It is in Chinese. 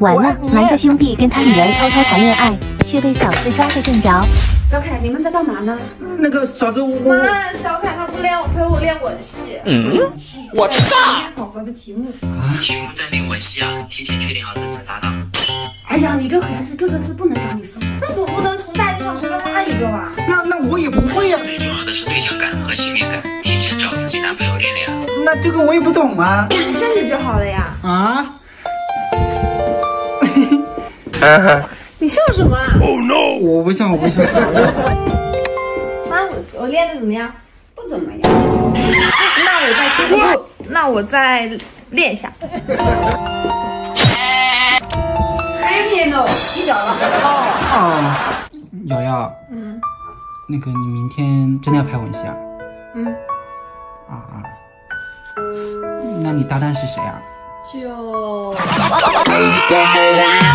完了，瞒着兄弟跟他女儿偷偷谈恋爱，却被嫂子抓个正着。小凯，你们在干嘛呢？那个嫂子，我妈，小凯他不练，陪我练吻戏。嗯，我大。考核的题目啊，题目在练吻戏啊，提前确定好自己的搭档。哎呀，你这孩子，这个字不能找你说。那总不能从大街上随便拉一个吧？那那我也不会呀。最重要的是对象感和信念感，提前找自己男朋友练练。那这个我也不懂啊。你证据就好了呀。啊？你笑什么？Oh no！我不笑，我不笑。妈，我我练的怎么样？不怎么样。那我再那我再练一下。该练喽，洗脚了。哦。瑶瑶。嗯。那个，你明天真的要拍吻戏啊？嗯。啊啊。那你搭档是谁啊？就。